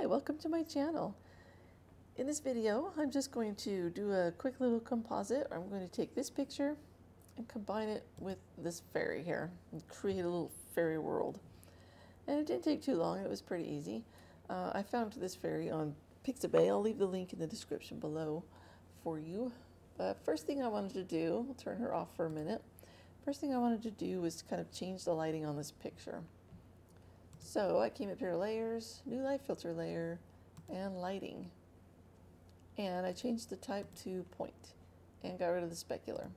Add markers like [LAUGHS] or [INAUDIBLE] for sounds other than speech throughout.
Hi, welcome to my channel. In this video, I'm just going to do a quick little composite. I'm going to take this picture and combine it with this fairy here and create a little fairy world. And it didn't take too long, it was pretty easy. Uh, I found this fairy on Pixabay. I'll leave the link in the description below for you. But first thing I wanted to do, I'll turn her off for a minute. First thing I wanted to do was kind of change the lighting on this picture. So I came up here to layers, new light filter layer, and lighting. And I changed the type to point and got rid of the specular.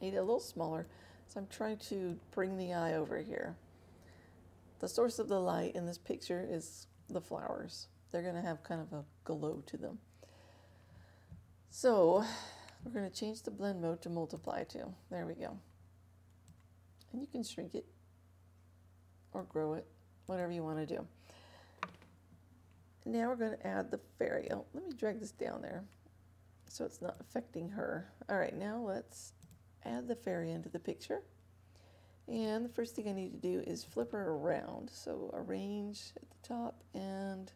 Made it a little smaller, so I'm trying to bring the eye over here. The source of the light in this picture is the flowers. They're going to have kind of a glow to them. So we're going to change the blend mode to multiply to. There we go. And you can shrink it or grow it, whatever you want to do. Now we're going to add the fairy. Oh, let me drag this down there so it's not affecting her. All right, now let's add the fairy into the picture. And the first thing I need to do is flip her around. So arrange at the top and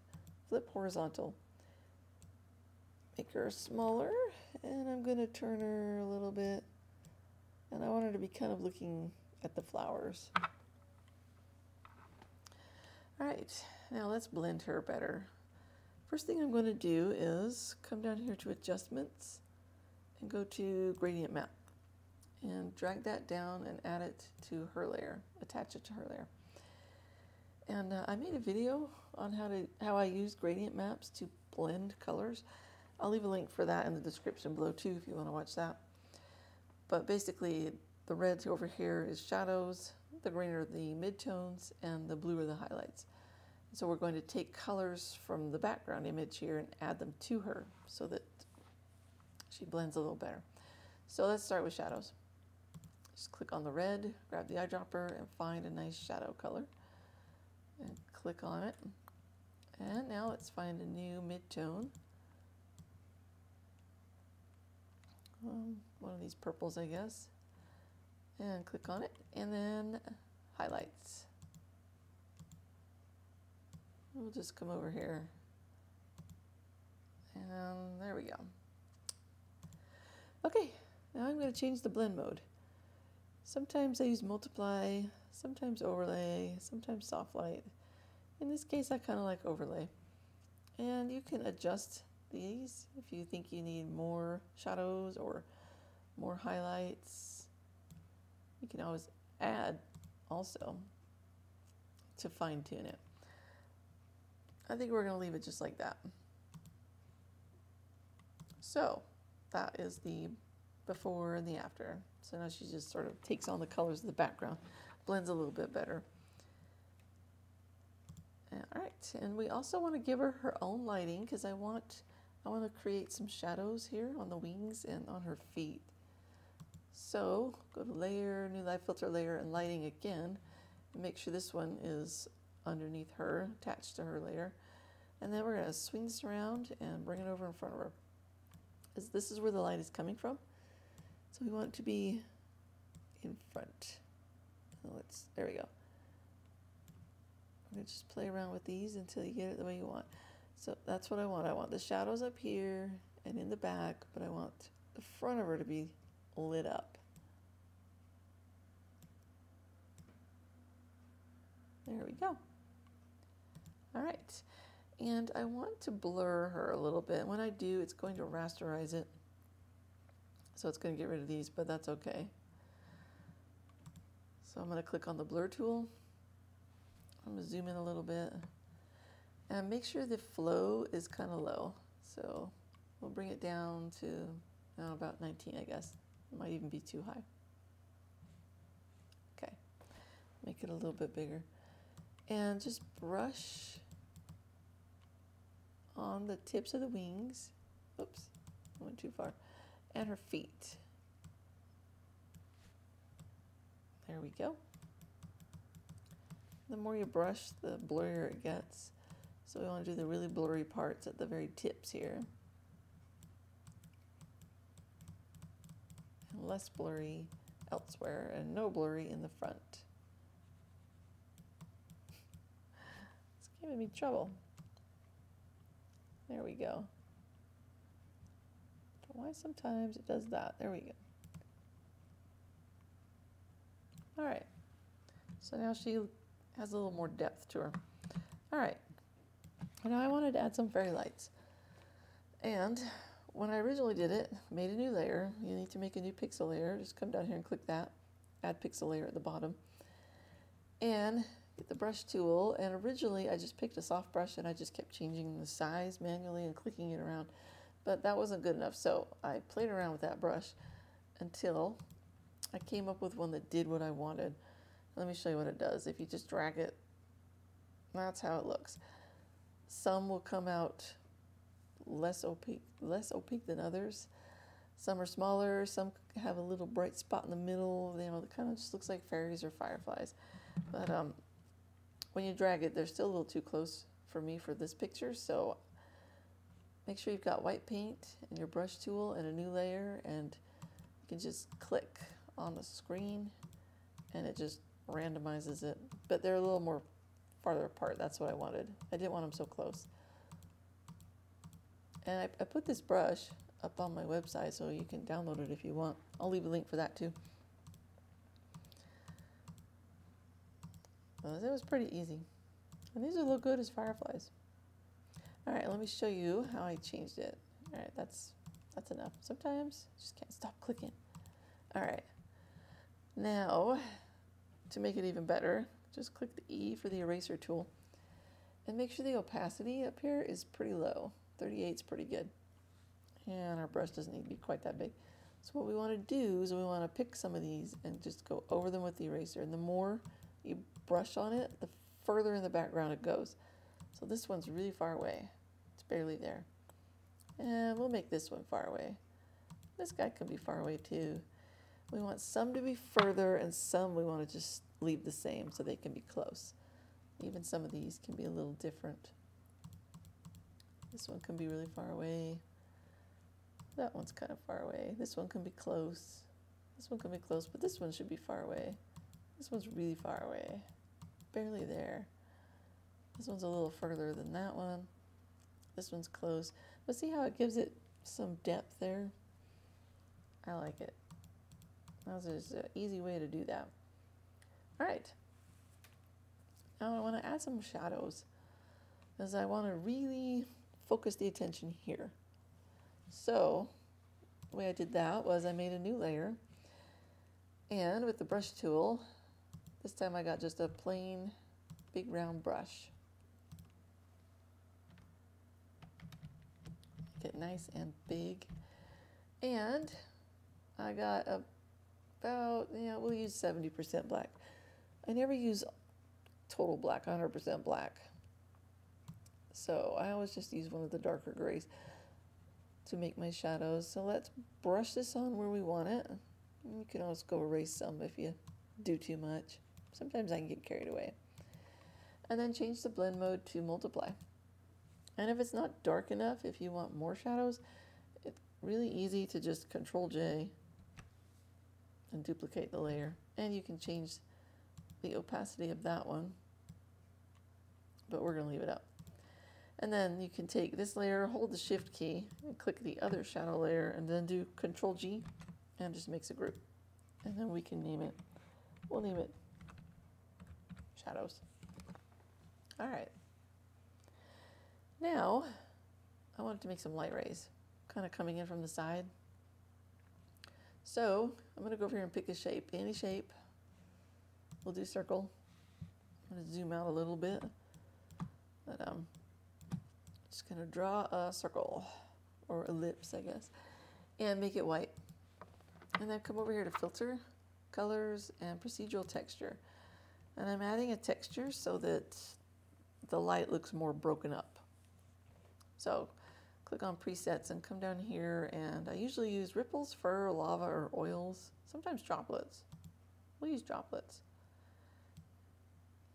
flip horizontal. Make her smaller and I'm going to turn her a little bit and I want her to be kind of looking at the flowers. All right, now let's blend her better. First thing I'm going to do is come down here to adjustments and go to gradient map and drag that down and add it to her layer, attach it to her layer. And uh, I made a video on how to how I use gradient maps to blend colors. I'll leave a link for that in the description below too if you want to watch that. But basically the red over here is shadows, the green are the midtones, and the blue are the highlights. So we're going to take colors from the background image here and add them to her so that she blends a little better. So let's start with shadows. Just click on the red, grab the eyedropper, and find a nice shadow color. And click on it. And now let's find a new midtone. Um, one of these purples, I guess. And click on it. And then highlights. We'll just come over here. And there we go. Okay, now I'm going to change the blend mode. Sometimes I use multiply, sometimes overlay, sometimes soft light. In this case, I kind of like overlay. And you can adjust these if you think you need more shadows or more highlights. You can always add also to fine tune it. I think we're going to leave it just like that. So that is the before and the after. So now she just sort of takes on the colors of the background, blends a little bit better. All right, and we also want to give her her own lighting because I want I want to create some shadows here on the wings and on her feet. So go to layer, new light filter layer, and lighting again. And make sure this one is underneath her, attached to her layer. And then we're going to swing this around and bring it over in front of her. As this is where the light is coming from. So we want it to be in front. Let's, there we go. I'm to just play around with these until you get it the way you want. So that's what I want. I want the shadows up here and in the back, but I want the front of her to be lit up. There we go. All right. And I want to blur her a little bit. When I do, it's going to rasterize it. So it's going to get rid of these, but that's okay. So I'm going to click on the blur tool. I'm going to zoom in a little bit. And make sure the flow is kind of low. So we'll bring it down to oh, about 19, I guess. It might even be too high. Okay, make it a little bit bigger. And just brush on the tips of the wings. Oops, went too far. And her feet. There we go. The more you brush, the blurrier it gets. So we want to do the really blurry parts at the very tips here. Less blurry elsewhere and no blurry in the front. it's giving me trouble. There we go. But why sometimes it does that? There we go. All right. So now she has a little more depth to her. All right. And now I wanted to add some fairy lights. And when I originally did it, made a new layer. You need to make a new pixel layer. Just come down here and click that. Add pixel layer at the bottom. And get the brush tool. And originally I just picked a soft brush and I just kept changing the size manually and clicking it around. But that wasn't good enough. So I played around with that brush until I came up with one that did what I wanted. Let me show you what it does. If you just drag it, that's how it looks. Some will come out less opaque, less opaque than others. Some are smaller. Some have a little bright spot in the middle. You know, it kind of just looks like fairies or fireflies. But um, when you drag it, they're still a little too close for me for this picture. So make sure you've got white paint and your brush tool and a new layer, and you can just click on the screen, and it just randomizes it. But they're a little more farther apart. That's what I wanted. I didn't want them so close. And I, I put this brush up on my website so you can download it if you want. I'll leave a link for that too. Well, it was pretty easy. And these look good as fireflies. All right, let me show you how I changed it. All right, that's that's enough. Sometimes just can't stop clicking. All right. Now, to make it even better, just click the E for the eraser tool and make sure the opacity up here is pretty low. 38 is pretty good. And our brush doesn't need to be quite that big. So what we want to do is we want to pick some of these and just go over them with the eraser. And the more you brush on it, the further in the background it goes. So this one's really far away. It's barely there. And we'll make this one far away. This guy can be far away too. We want some to be further and some we want to just leave the same so they can be close. Even some of these can be a little different. This one can be really far away. That one's kind of far away. This one can be close. This one can be close, but this one should be far away. This one's really far away. Barely there. This one's a little further than that one. This one's close. But see how it gives it some depth there? I like it. That's just an easy way to do that. All right. Now I want to add some shadows because I want to really focus the attention here. So the way I did that was I made a new layer and with the brush tool, this time I got just a plain big round brush. Get nice and big. And I got about, yeah, we'll use 70% black. I never use total black, 100% black. So I always just use one of the darker grays to make my shadows. So let's brush this on where we want it. You can always go erase some if you do too much. Sometimes I can get carried away. And then change the blend mode to multiply. And if it's not dark enough, if you want more shadows, it's really easy to just Control J and duplicate the layer. And you can change the opacity of that one, but we're going to leave it up. And then you can take this layer, hold the shift key, and click the other shadow layer, and then do Control G, and just makes a group. And then we can name it, we'll name it shadows. All right. Now, I wanted to make some light rays, kind of coming in from the side. So I'm going to go over here and pick a shape, any shape. We'll do circle. I'm to zoom out a little bit. But um, just to draw a circle or ellipse, I guess, and make it white. And then come over here to filter, colors, and procedural texture. And I'm adding a texture so that the light looks more broken up. So click on presets and come down here and I usually use ripples, fur, lava, or oils, sometimes droplets. We'll use droplets.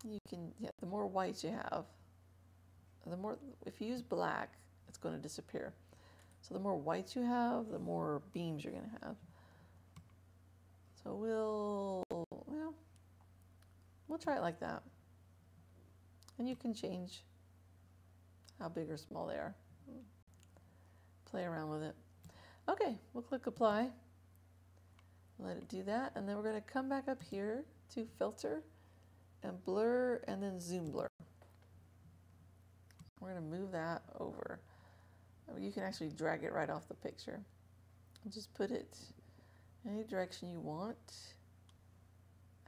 You can, yeah, the more whites you have, the more, if you use black, it's going to disappear. So the more whites you have, the more beams you're going to have. So we'll, well, we'll try it like that. And you can change how big or small they are. play around with it. Okay, we'll click apply. Let it do that, and then we're going to come back up here to filter and blur and then zoom blur. We're going to move that over. You can actually drag it right off the picture. Just put it any direction you want.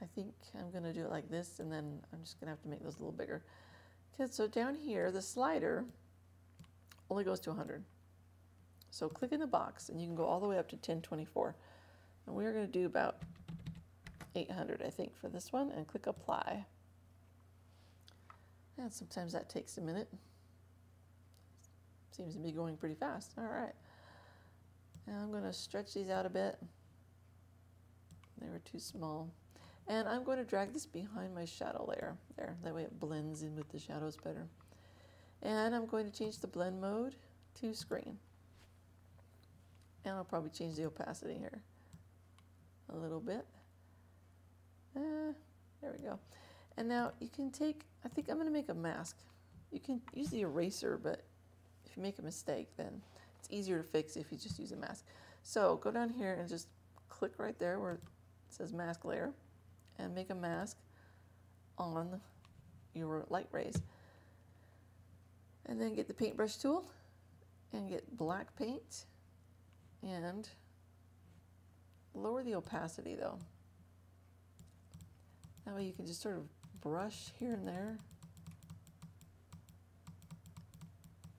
I think I'm going to do it like this, and then I'm just going to have to make those a little bigger. Okay, so down here, the slider only goes to 100. So click in the box, and you can go all the way up to 1024. And we're going to do about 800, I think, for this one, and click Apply. And sometimes that takes a minute. Seems to be going pretty fast. All right. I'm going to stretch these out a bit. They were too small. And I'm going to drag this behind my shadow layer there. That way it blends in with the shadows better. And I'm going to change the blend mode to screen. And I'll probably change the opacity here a little bit. Uh, there we go. And now you can take, I think I'm going to make a mask. You can use the eraser, but you make a mistake, then it's easier to fix if you just use a mask. So go down here and just click right there where it says mask layer and make a mask on your light rays. And then get the paintbrush tool and get black paint and lower the opacity though. That way you can just sort of brush here and there.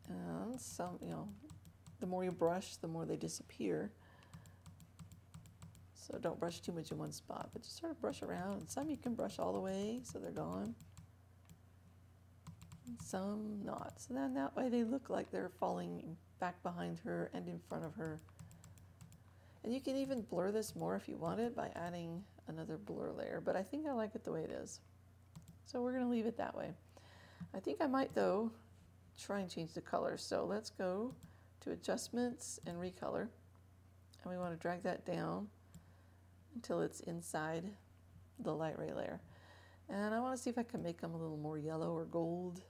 And some, you know, the more you brush, the more they disappear. So don't brush too much in one spot, but just sort of brush around. And some you can brush all the way so they're gone. And some not. So then that way they look like they're falling back behind her and in front of her. And you can even blur this more if you wanted by adding another blur layer, but I think I like it the way it is. So we're gonna leave it that way. I think I might though try and change the color. So let's go to adjustments and recolor. And we wanna drag that down until it's inside the light ray layer. And I want to see if I can make them a little more yellow or gold.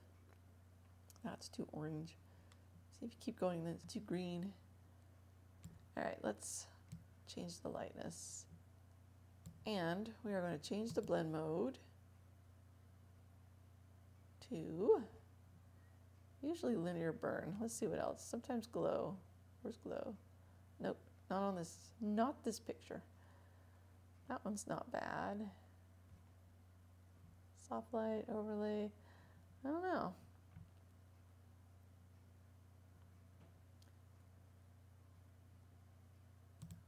Ah, That's too orange. See if you keep going, then it's too green. All right, let's change the lightness. And we are going to change the blend mode to usually linear burn. Let's see what else. Sometimes glow. Where's glow? Nope, not on this, not this picture. That one's not bad. Soft light, overlay. I don't know.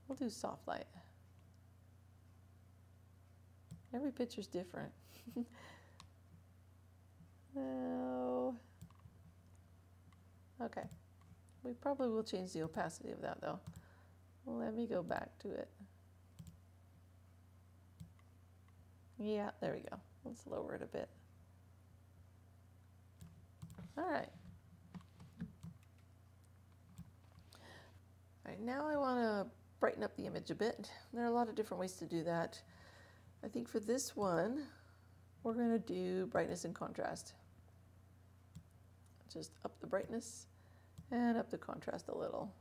We'll do soft light. Every picture's different. [LAUGHS] no. Okay. We probably will change the opacity of that though. Let me go back to it. Yeah, there we go. Let's lower it a bit. All right. All right, now I want to brighten up the image a bit. There are a lot of different ways to do that. I think for this one, we're going to do brightness and contrast. Just up the brightness and up the contrast a little.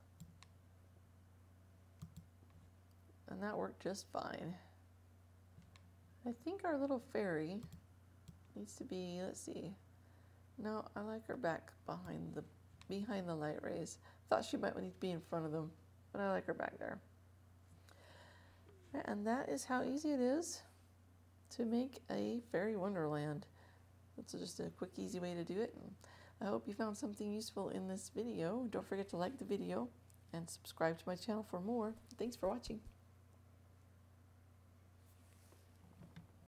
And that worked just fine. I think our little fairy needs to be, let's see. No, I like her back behind the behind the light rays. Thought she might need to be in front of them, but I like her back there. And that is how easy it is to make a fairy wonderland. That's just a quick, easy way to do it. I hope you found something useful in this video. Don't forget to like the video and subscribe to my channel for more. Thanks for watching.